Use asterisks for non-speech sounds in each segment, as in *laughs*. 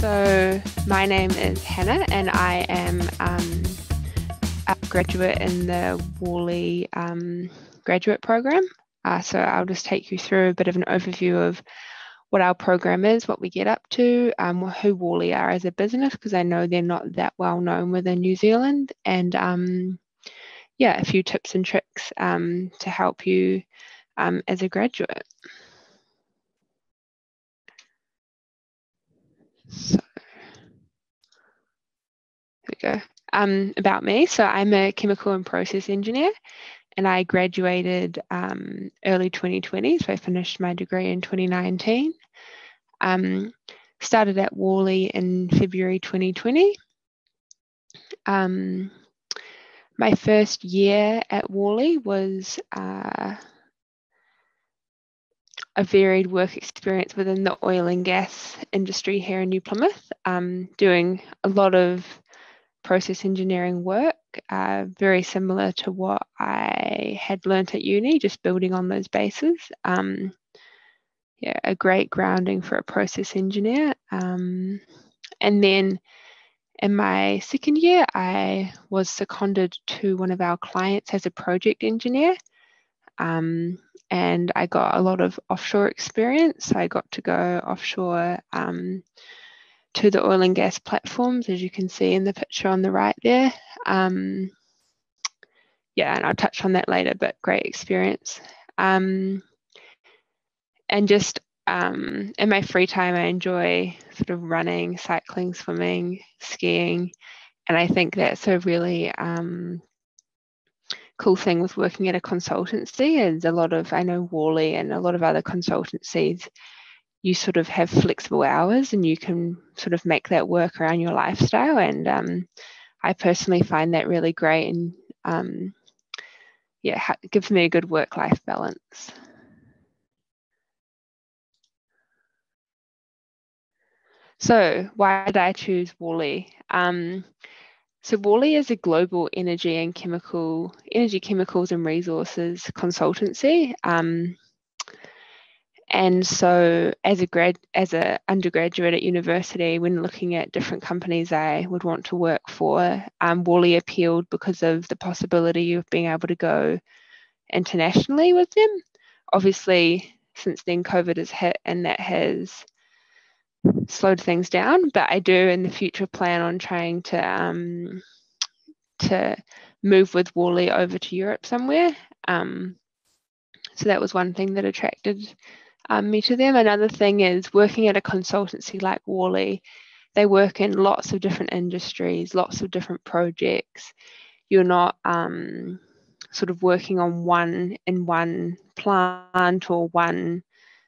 So, my name is Hannah, and I am um, a graduate in the Worley um, graduate program. Uh, so, I'll just take you through a bit of an overview of what our program is, what we get up to, um, who Worley are as a business, because I know they're not that well known within New Zealand, and um, yeah, a few tips and tricks um, to help you um, as a graduate. So, here we go. Um, about me. So I'm a chemical and process engineer and I graduated um, early 2020. So I finished my degree in 2019. Um, started at Worley in February 2020. Um, my first year at Worley was uh, a varied work experience within the oil and gas industry here in New Plymouth, um, doing a lot of process engineering work, uh, very similar to what I had learnt at uni, just building on those bases. Um, yeah, a great grounding for a process engineer. Um, and then in my second year, I was seconded to one of our clients as a project engineer. Um, and I got a lot of offshore experience. I got to go offshore um, to the oil and gas platforms, as you can see in the picture on the right there. Um, yeah, and I'll touch on that later, but great experience. Um, and just um, in my free time, I enjoy sort of running, cycling, swimming, skiing. And I think that's a really um, cool thing with working at a consultancy is a lot of I know Worley and a lot of other consultancies you sort of have flexible hours and you can sort of make that work around your lifestyle and um, I personally find that really great and um, yeah gives me a good work life balance. So why did I choose Worley? Um, so Worley is a global energy and chemical, energy, chemicals and resources consultancy. Um, and so as a grad, as a undergraduate at university, when looking at different companies I would want to work for, um, Worley appealed because of the possibility of being able to go internationally with them. Obviously, since then COVID has hit and that has slowed things down, but I do in the future plan on trying to um, to move with Worley over to Europe somewhere. Um, so that was one thing that attracted um, me to them. Another thing is working at a consultancy like Worley. They work in lots of different industries, lots of different projects. You're not um, sort of working on one in one plant or one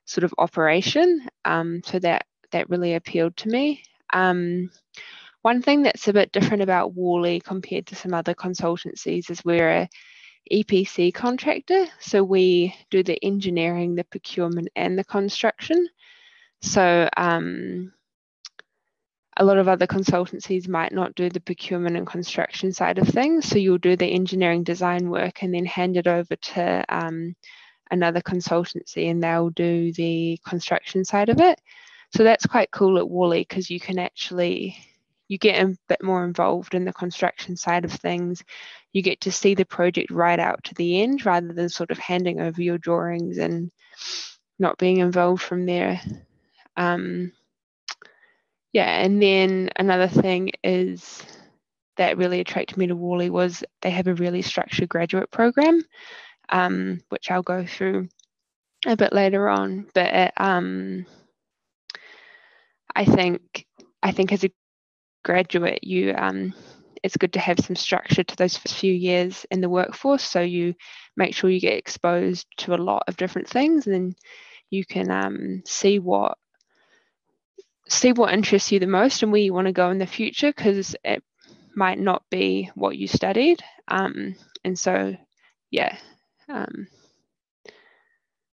sort of operation. Um, so that that really appealed to me. Um, one thing that's a bit different about Worley compared to some other consultancies is we're a EPC contractor. So we do the engineering, the procurement, and the construction. So um, a lot of other consultancies might not do the procurement and construction side of things. So you'll do the engineering design work and then hand it over to um, another consultancy and they'll do the construction side of it. So that's quite cool at Worley because you can actually you get a bit more involved in the construction side of things. You get to see the project right out to the end rather than sort of handing over your drawings and not being involved from there. Um, yeah, and then another thing is that really attracted me to Worley was they have a really structured graduate program, um, which I'll go through a bit later on. But it, um, I think I think as a graduate, you um, it's good to have some structure to those few years in the workforce, so you make sure you get exposed to a lot of different things, and you can um, see what see what interests you the most and where you want to go in the future, because it might not be what you studied, um, and so yeah. Um,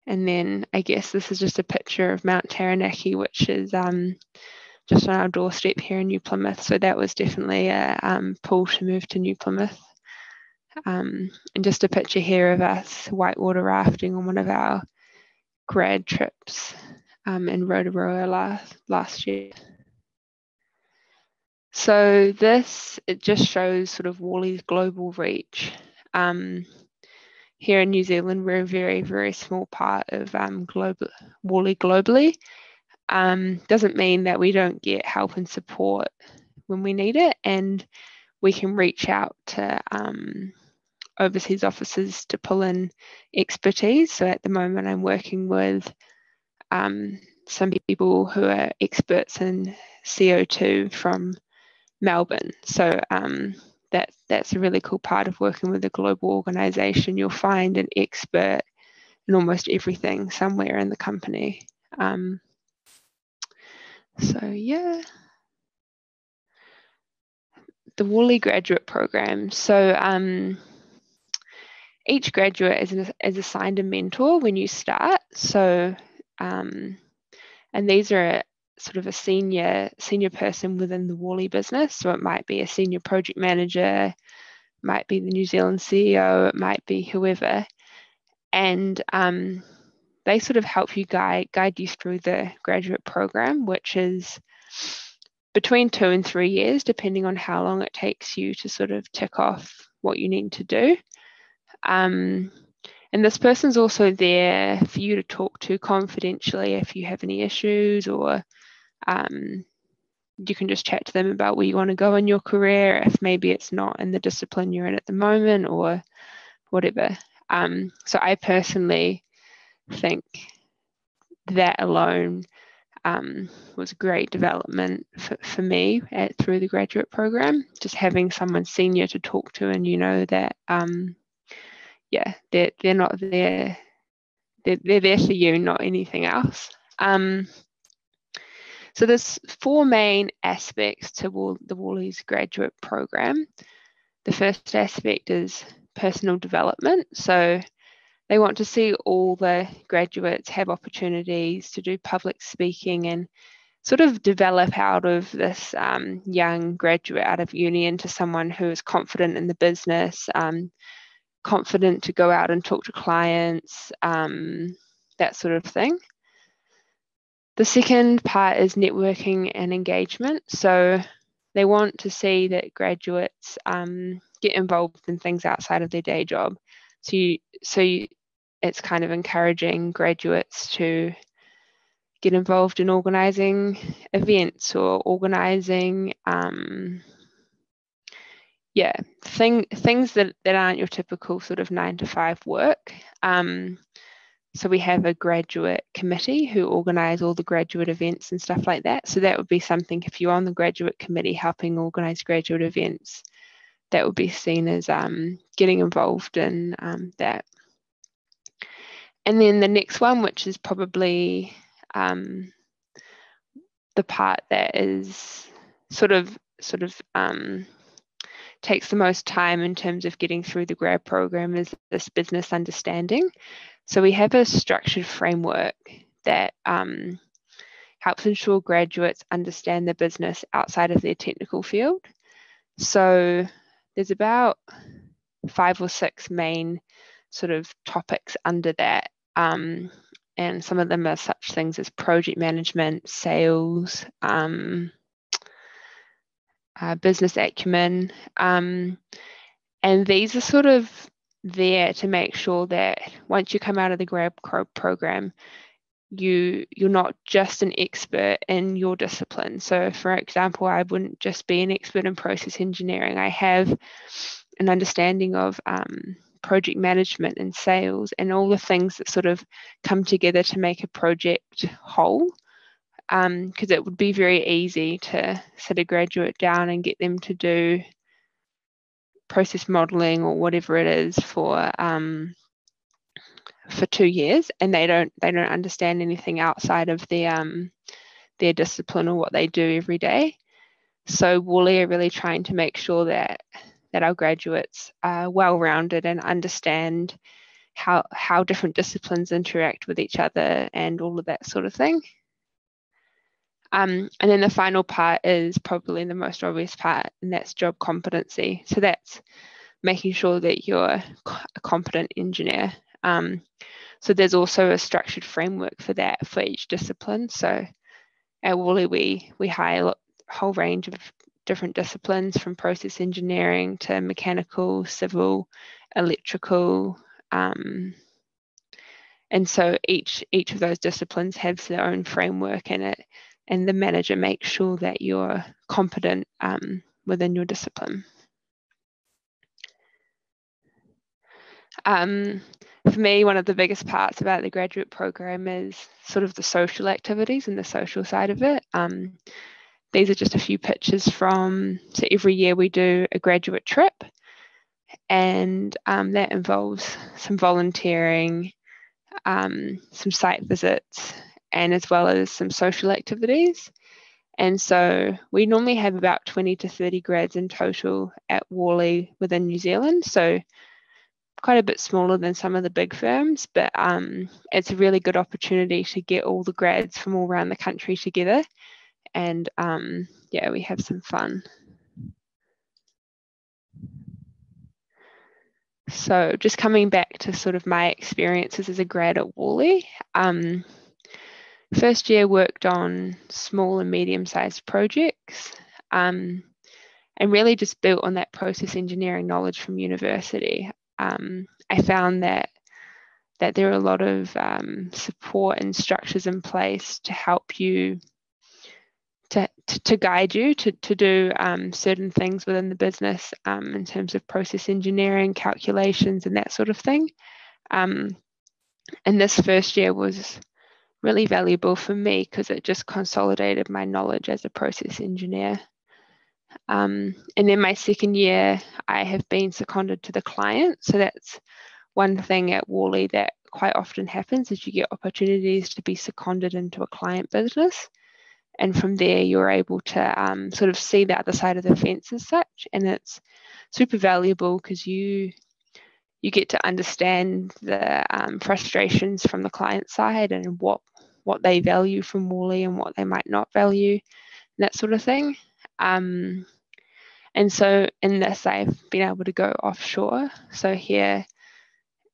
and then I guess this is just a picture of Mount Taranaki, which is um, just on our doorstep here in New Plymouth. So that was definitely a um, pull to move to New Plymouth. Um, and just a picture here of us whitewater rafting on one of our grad trips um, in Rotorua last, last year. So this, it just shows sort of Worley's global reach. Um, here in New Zealand, we're a very, very small part of um, global, Worley globally. Um, doesn't mean that we don't get help and support when we need it, and we can reach out to um, overseas offices to pull in expertise. So at the moment, I'm working with um, some people who are experts in CO2 from Melbourne. So um, that that's a really cool part of working with a global organization. You'll find an expert in almost everything somewhere in the company. Um, so yeah. The Worley graduate program. So um, each graduate is, an, is assigned a mentor when you start. So um, and these are sort of a senior senior person within the Worley business. So it might be a senior project manager, might be the New Zealand CEO, it might be whoever, and um, they sort of help you guide guide you through the graduate program, which is between two and three years, depending on how long it takes you to sort of tick off what you need to do. Um, and this person's also there for you to talk to confidentially if you have any issues, or um, you can just chat to them about where you want to go in your career, if maybe it's not in the discipline you're in at the moment, or whatever. Um, so I personally think that alone um, was a great development for, for me at, through the graduate program. Just having someone senior to talk to, and you know that um, yeah, they're they're not there. They're, they're there for you, not anything else. Um, so there's four main aspects to the Worley's graduate program. The first aspect is personal development. So they want to see all the graduates have opportunities to do public speaking and sort of develop out of this um, young graduate out of uni into someone who is confident in the business, um, confident to go out and talk to clients, um, that sort of thing. The second part is networking and engagement. So they want to see that graduates um, get involved in things outside of their day job. So, you, so you, it's kind of encouraging graduates to get involved in organising events or organising um, yeah, thing, things that, that aren't your typical sort of nine to five work. Um, so we have a graduate committee who organise all the graduate events and stuff like that. So that would be something if you're on the graduate committee helping organise graduate events, that would be seen as um, getting involved in um, that. And then the next one, which is probably um, the part that is sort of sort of um, takes the most time in terms of getting through the grad program is this business understanding. So we have a structured framework that um, helps ensure graduates understand the business outside of their technical field. So there's about five or six main sort of topics under that. Um, and some of them are such things as project management, sales, um, uh, business acumen. Um, and these are sort of there to make sure that once you come out of the grad program, you you're not just an expert in your discipline. So, for example, I wouldn't just be an expert in process engineering. I have an understanding of um, project management and sales and all the things that sort of come together to make a project whole because um, it would be very easy to sit a graduate down and get them to do process modeling or whatever it is for um, for two years, and they don't they don't understand anything outside of their um, their discipline or what they do every day. So Worley are really trying to make sure that that our graduates are well rounded and understand how how different disciplines interact with each other and all of that sort of thing. Um, and then the final part is probably the most obvious part, and that's job competency. So that's making sure that you're a competent engineer. Um, so there's also a structured framework for that for each discipline. So at Worley, we, we hire a whole range of different disciplines from process engineering to mechanical, civil, electrical. Um, and so each each of those disciplines has their own framework in it, and the manager makes sure that you're competent um, within your discipline. Um, for me, one of the biggest parts about the graduate program is sort of the social activities and the social side of it. Um, these are just a few pictures from, so every year we do a graduate trip, and um, that involves some volunteering, um, some site visits, and as well as some social activities. And so we normally have about 20 to 30 grads in total at Worley within New Zealand. So quite a bit smaller than some of the big firms, but um, it's a really good opportunity to get all the grads from all around the country together. And um, yeah, we have some fun. So just coming back to sort of my experiences as a grad at Worley. Um, first year worked on small and medium sized projects um, and really just built on that process engineering knowledge from university um, I found that that there are a lot of um, support and structures in place to help you to, to, guide you to, to do um, certain things within the business um, in terms of process engineering, calculations, and that sort of thing. Um, and this first year was really valuable for me because it just consolidated my knowledge as a process engineer. Um, and then my second year, I have been seconded to the client. So that's one thing at Worley that quite often happens is you get opportunities to be seconded into a client business. And from there, you're able to um, sort of see the other side of the fence as such. And it's super valuable because you you get to understand the um, frustrations from the client side and what what they value from Worley and what they might not value, that sort of thing. Um, and so in this, I've been able to go offshore. So here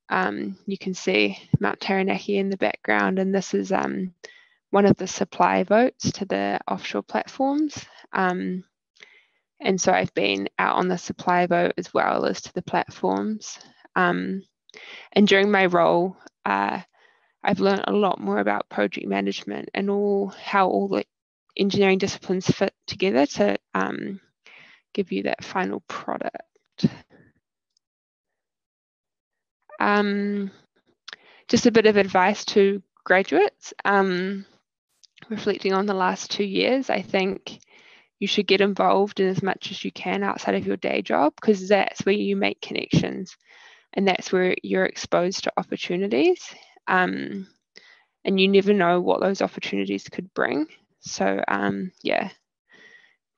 um, you can see Mount Taranaki in the background, and this is um, one of the supply boats to the offshore platforms. Um, and so I've been out on the supply boat as well as to the platforms. Um, and during my role, uh, I've learned a lot more about project management and all how all the engineering disciplines fit together to um, give you that final product. Um, just a bit of advice to graduates. Um, reflecting on the last two years, I think you should get involved in as much as you can outside of your day job because that's where you make connections and that's where you're exposed to opportunities. Um, and you never know what those opportunities could bring. So um, yeah,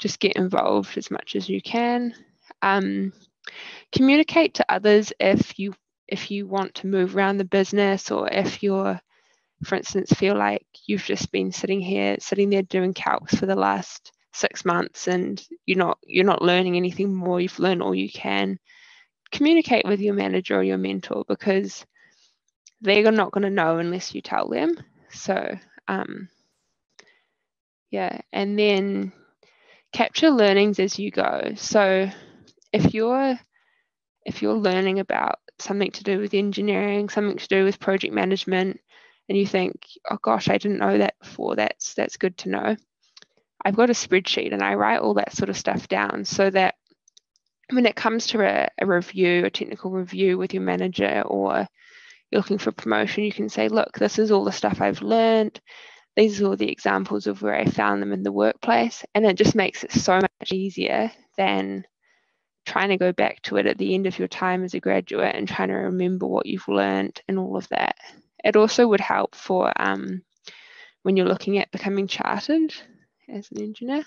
just get involved as much as you can. Um, communicate to others if you if you want to move around the business or if you're for instance feel like you've just been sitting here sitting there doing calcs for the last six months and you're not you're not learning anything more you've learned all you can communicate with your manager or your mentor because they're not going to know unless you tell them. So um, yeah and then capture learnings as you go. So if you're if you're learning about something to do with engineering something to do with project management and you think oh gosh i didn't know that before that's that's good to know. I've got a spreadsheet and i write all that sort of stuff down so that when it comes to a, a review a technical review with your manager or you're looking for promotion you can say look this is all the stuff i've learned these are all the examples of where I found them in the workplace. And it just makes it so much easier than trying to go back to it at the end of your time as a graduate and trying to remember what you've learned and all of that. It also would help for um, when you're looking at becoming chartered as an engineer.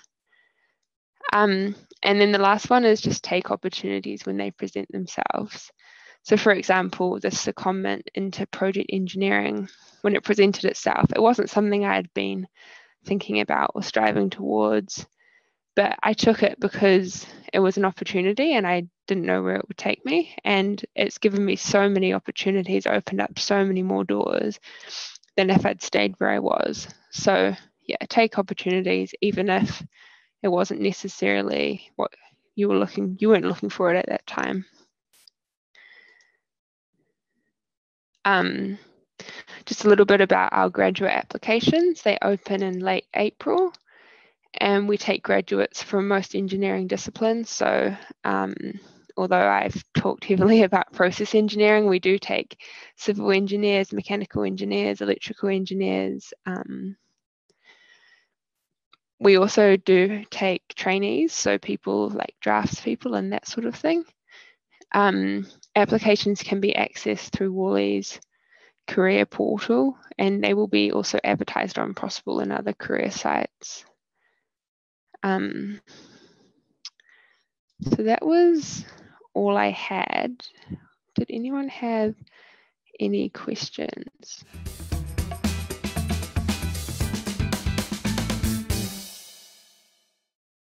Um, and then the last one is just take opportunities when they present themselves. So, for example, the secondment into project engineering, when it presented itself, it wasn't something I had been thinking about or striving towards, but I took it because it was an opportunity and I didn't know where it would take me. And it's given me so many opportunities, opened up so many more doors than if I'd stayed where I was. So, yeah, take opportunities, even if it wasn't necessarily what you were looking you weren't looking for it at that time. Um, just a little bit about our graduate applications. They open in late April and we take graduates from most engineering disciplines. So um, although I've talked heavily *laughs* about process engineering, we do take civil engineers, mechanical engineers, electrical engineers. Um, we also do take trainees, so people like drafts people and that sort of thing. Um, applications can be accessed through Worley's career portal and they will be also advertised on Prosple and other career sites. Um, so that was all I had. Did anyone have any questions?